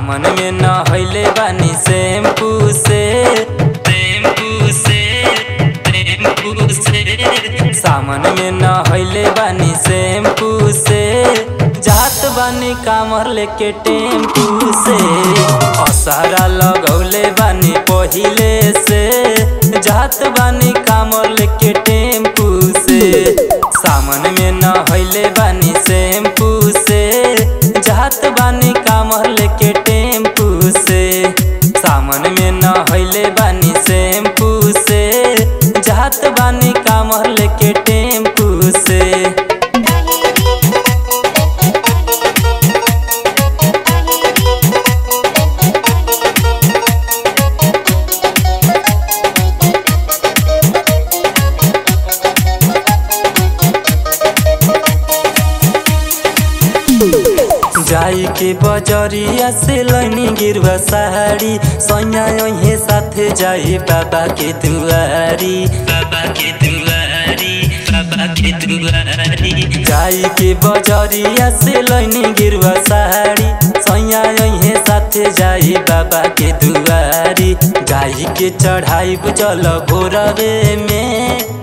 दामन में नहले बानी शैम्पू से। शैम्पू से शैम्पू से। सामन में नहले बानी शैम्पू से। जात बानी कामर लेके टेंपू से। असहरा लगौले बानी पहिले से। जात बानी कामर लेके टेंपू से। सामन में नहले बानी शैम्पू से। जात बानी कामर लेके सामन में जाई के बजरिया से लैनी गिरवा साड़ी सैया ओहे साथे जाई बाबा के दुआरी। बाबा के दुआरी बाबा के दुआरी जाई के बजरिया से लैनी गिरवा साड़ी सैया ओहे साथे जाई बाबा के दुआरी। गाई के चढ़ाई जल भोरवे में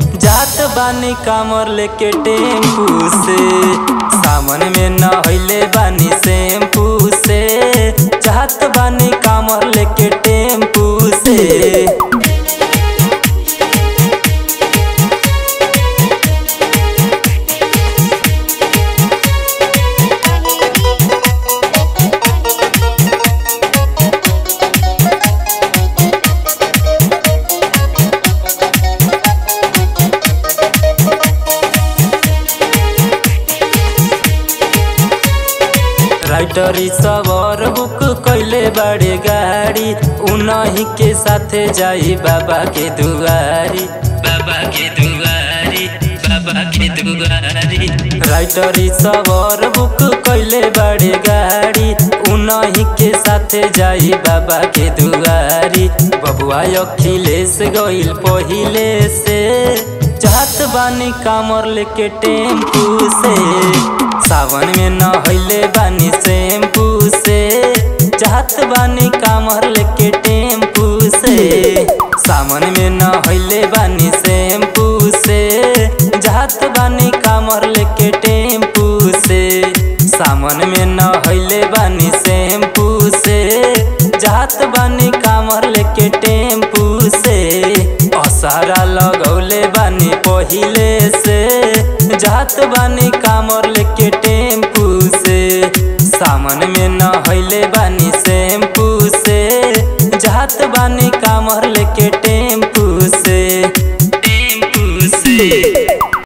जात बानी कामर लेके टेंपू से। सामन में न होइले बानी शैम्पू से। जात बानी कामर लेके टेंपू से। राइटरी सवर बुक कैले बड़े गाड़ी उनही के साथे जाई बाबा के दुआरी बाबा के दुआरी बाबा के दुआरी राइटरी सवर बुक कैले बड़े गाड़ी उनही के साथे जाई बाबा के दुआरी बबुआ अखिलेश गईल पहिले से जात बानी कामर लेके टेंपू से सावन में न हईले बानी शैम्पू से। जात बानी कामर लेके टेंपू से। सावन में न हईले बानी शैम्पू से। जात बानी कामर लेके टेंपू से। सावन में न हईले बानी शैम्पू से। जात बानी कामर लेके टेंपू से। असरा लगौले बानी पहिले से। जात बानी कामर जात बानी कामर लेके टे